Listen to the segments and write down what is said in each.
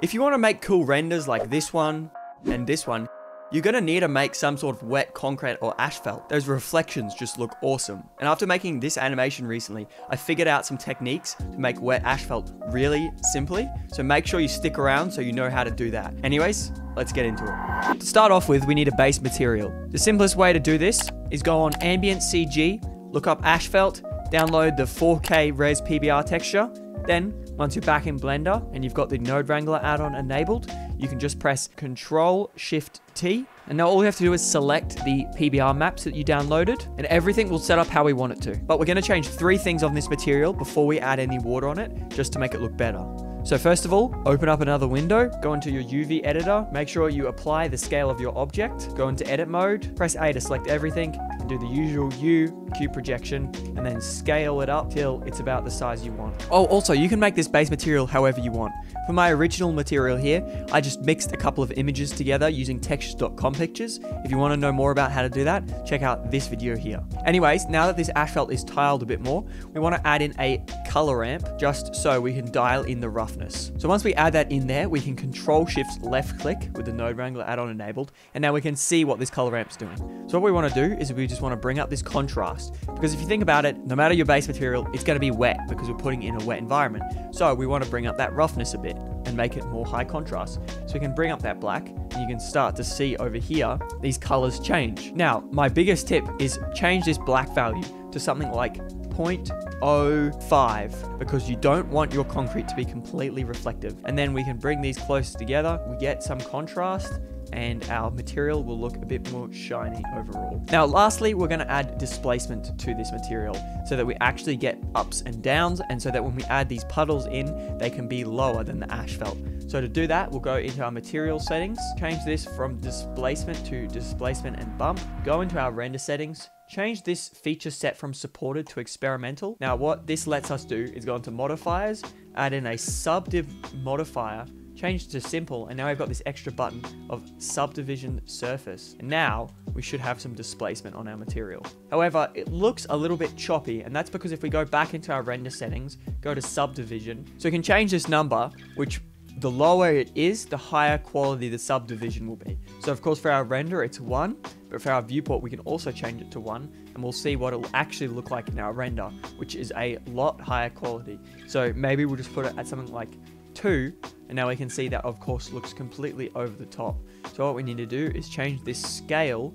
If you want to make cool renders like this one and this one, you're going to need to make some sort of wet concrete or asphalt. Those reflections just look awesome. And after making this animation recently, I figured out some techniques to make wet asphalt really simply. So make sure you stick around so you know how to do that. Anyways, let's get into it. To start off with, we need a base material. The simplest way to do this is go on Ambient CG, look up asphalt, download the 4K Res PBR texture, then, once you're back in Blender and you've got the Node Wrangler add-on enabled, you can just press Control Shift T. And now all we have to do is select the PBR maps that you downloaded and everything will set up how we want it to. But we're going to change three things on this material before we add any water on it, just to make it look better. So first of all, open up another window, go into your UV editor, make sure you apply the scale of your object, go into edit mode, press A to select everything, and do the usual U, cube projection, and then scale it up till it's about the size you want. Oh, also, you can make this base material however you want. For my original material here, I just mixed a couple of images together using textures.com pictures. If you want to know more about how to do that, check out this video here. Anyways, now that this asphalt is tiled a bit more, we want to add in a color ramp just so we can dial in the roughness. So once we add that in there, we can control shift left click with the Node Wrangler add-on enabled, and now we can see what this color ramp's doing. So what we want to do is we just want to bring up this contrast, because if you think about it, no matter your base material, it's going to be wet because we're putting in a wet environment. So we want to bring up that roughness a bit and make it more high contrast. So we can bring up that black and you can start to see over here, these colors change. Now, my biggest tip is change this black value to something like 0.05 because you don't want your concrete to be completely reflective. And then we can bring these close together. We get some contrast and our material will look a bit more shiny overall. Now, lastly, we're going to add displacement to this material so that we actually get ups and downs and so that when we add these puddles in, they can be lower than the asphalt. So to do that, we'll go into our material settings, change this from displacement to displacement and bump, go into our render settings, change this feature set from supported to experimental. Now what this lets us do is go into modifiers, add in a subdiv modifier change to simple, and now I've got this extra button of subdivision surface. And now we should have some displacement on our material. However, it looks a little bit choppy, and that's because if we go back into our render settings, go to subdivision, so we can change this number, which the lower it is, the higher quality the subdivision will be. So of course for our render, it's one, but for our viewport, we can also change it to one, and we'll see what it will actually look like in our render, which is a lot higher quality. So maybe we'll just put it at something like 2 and now we can see that of course looks completely over the top so what we need to do is change this scale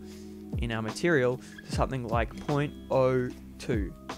in our material to something like 0.02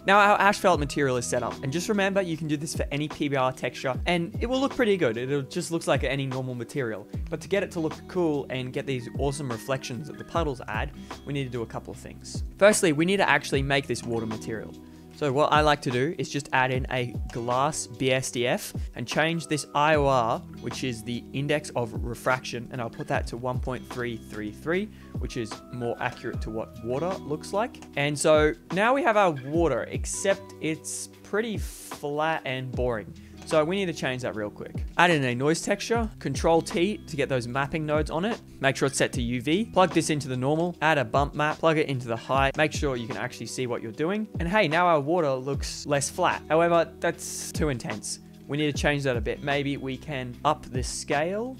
now our asphalt material is set up and just remember you can do this for any PBR texture and it will look pretty good. It just looks like any normal material. But to get it to look cool and get these awesome reflections that the puddles add we need to do a couple of things. Firstly we need to actually make this water material so what I like to do is just add in a glass BSDF and change this IOR, which is the index of refraction, and I'll put that to 1.333, which is more accurate to what water looks like. And so now we have our water, except it's pretty flat and boring. So we need to change that real quick. Add in a noise texture, control T to get those mapping nodes on it. Make sure it's set to UV. Plug this into the normal, add a bump map, plug it into the height, make sure you can actually see what you're doing. And hey, now our water looks less flat. However, that's too intense. We need to change that a bit. Maybe we can up the scale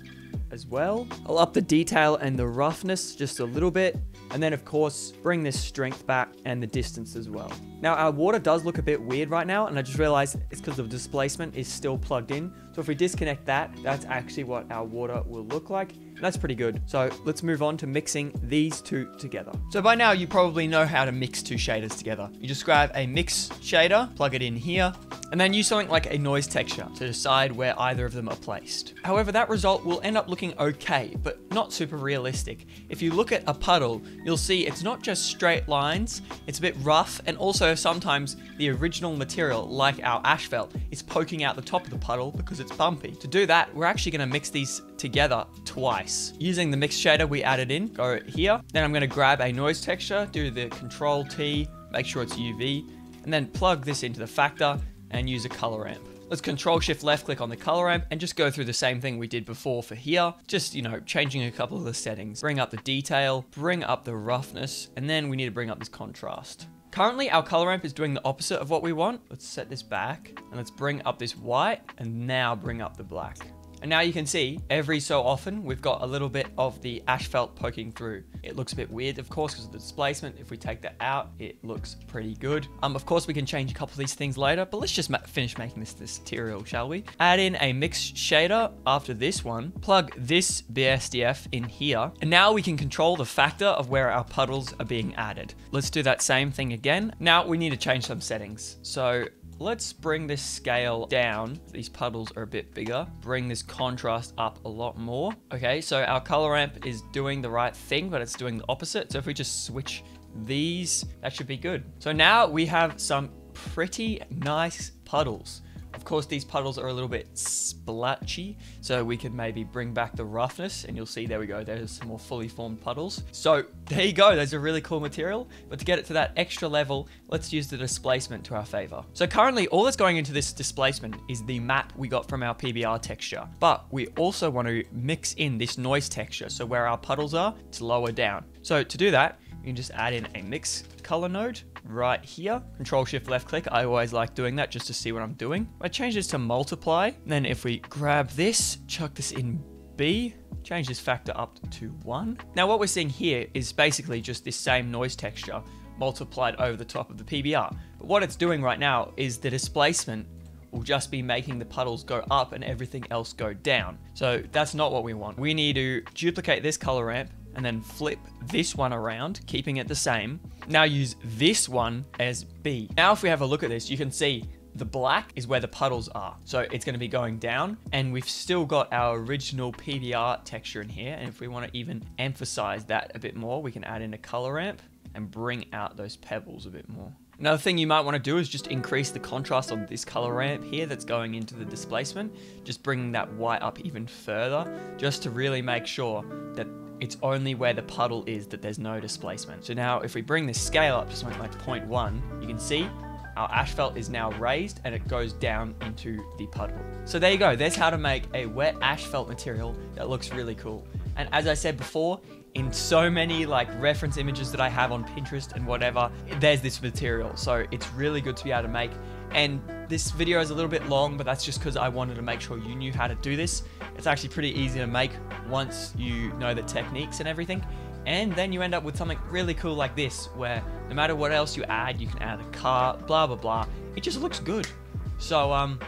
as well. I'll up the detail and the roughness just a little bit. And then of course, bring this strength back and the distance as well. Now our water does look a bit weird right now. And I just realized it's because the displacement is still plugged in. So if we disconnect that, that's actually what our water will look like. That's pretty good. So let's move on to mixing these two together. So by now you probably know how to mix two shaders together. You just grab a mix shader, plug it in here, and then use something like a noise texture to decide where either of them are placed. However, that result will end up looking okay, but not super realistic. If you look at a puddle, you'll see it's not just straight lines, it's a bit rough, and also sometimes the original material, like our asphalt, is poking out the top of the puddle because it's bumpy. To do that, we're actually gonna mix these together twice. Using the mix shader we added in, go here. Then I'm gonna grab a noise texture, do the control T, make sure it's UV, and then plug this into the factor and use a color ramp. Let's control shift left click on the color ramp and just go through the same thing we did before for here. Just, you know, changing a couple of the settings. Bring up the detail, bring up the roughness, and then we need to bring up this contrast. Currently, our color ramp is doing the opposite of what we want. Let's set this back and let's bring up this white and now bring up the black. And now you can see every so often we've got a little bit of the asphalt poking through. It looks a bit weird, of course, because of the displacement. If we take that out, it looks pretty good. Um, Of course, we can change a couple of these things later, but let's just ma finish making this, this material, shall we? Add in a mix shader after this one, plug this BSDF in here, and now we can control the factor of where our puddles are being added. Let's do that same thing again. Now we need to change some settings. So Let's bring this scale down. These puddles are a bit bigger. Bring this contrast up a lot more. Okay, so our color ramp is doing the right thing, but it's doing the opposite. So if we just switch these, that should be good. So now we have some pretty nice puddles. Of course, these puddles are a little bit splatchy, so we could maybe bring back the roughness, and you'll see, there we go, there's some more fully formed puddles. So there you go, there's a really cool material, but to get it to that extra level, let's use the displacement to our favor. So currently, all that's going into this displacement is the map we got from our PBR texture, but we also want to mix in this noise texture, so where our puddles are, to lower down. So to do that, you can just add in a mix color node right here. Control Shift left click. I always like doing that just to see what I'm doing. I change this to multiply. Then if we grab this, chuck this in B, change this factor up to 1. Now what we're seeing here is basically just this same noise texture multiplied over the top of the PBR. But what it's doing right now is the displacement will just be making the puddles go up and everything else go down. So that's not what we want. We need to duplicate this color ramp and then flip this one around, keeping it the same. Now use this one as B. Now if we have a look at this, you can see the black is where the puddles are. So it's going to be going down and we've still got our original PBR texture in here. And if we want to even emphasize that a bit more, we can add in a color ramp and bring out those pebbles a bit more. Another thing you might want to do is just increase the contrast on this color ramp here that's going into the displacement, just bringing that white up even further, just to really make sure that it's only where the puddle is that there's no displacement. So now if we bring this scale up to something like 0.1, you can see our asphalt is now raised and it goes down into the puddle. So there you go, there's how to make a wet asphalt material that looks really cool. And as I said before, in so many like reference images that I have on Pinterest and whatever, there's this material. So it's really good to be able to make. And this video is a little bit long, but that's just because I wanted to make sure you knew how to do this. It's actually pretty easy to make once you know the techniques and everything. And then you end up with something really cool like this, where no matter what else you add, you can add a car, blah, blah, blah. It just looks good. So, um,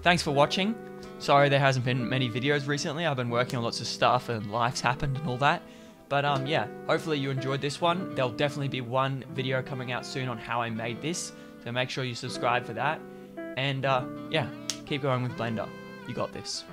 thanks for watching. Sorry there hasn't been many videos recently. I've been working on lots of stuff and life's happened and all that. But um, yeah, hopefully you enjoyed this one. There'll definitely be one video coming out soon on how I made this. So make sure you subscribe for that. And uh, yeah, keep going with Blender. You got this.